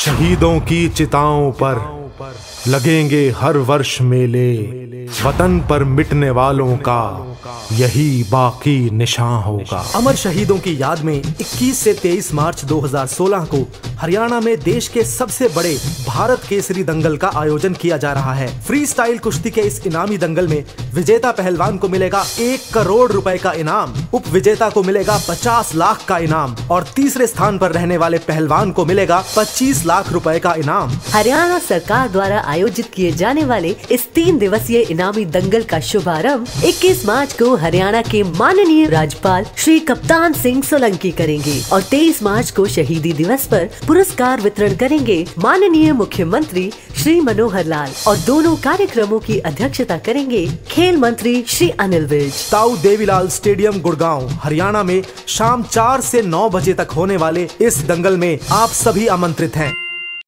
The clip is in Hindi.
शहीदों की चिताओं पर लगेंगे हर वर्ष मेले वतन पर मिटने वालों का यही बाकी निशान होगा। अमर शहीदों की याद में 21 से 23 मार्च 2016 को हरियाणा में देश के सबसे बड़े भारत केसरी दंगल का आयोजन किया जा रहा है। फ्री स्टाइल कुश्ती के इस इनामी दंगल में विजेता पहलवान को मिलेगा एक करोड़ रुपए का इनाम उप विजेता को मिलेगा पचास लाख का इनाम और तीसरे स्थान पर रहने वाले पहलवान को मिलेगा पच्चीस लाख रुपए का इनाम। हरियाणा सरकार द्वारा आयोजित किए जाने वाले इस तीन दिवसीय इनामी दंगल का शुभारंभ 21 मार्च को हरियाणा के माननीय राज्यपाल श्री कप्तान सिंह सोलंकी करेंगे और 23 मार्च को शहीदी दिवस पर पुरस्कार वितरण करेंगे माननीय मुख्यमंत्री श्री मनोहर लाल और दोनों कार्यक्रमों की अध्यक्षता करेंगे खेल मंत्री श्री अनिल विज। ताऊ देवीलाल स्टेडियम, गुड़गांव, हरियाणा में शाम चार से नौ बजे तक होने वाले इस दंगल में आप सभी आमंत्रित हैं।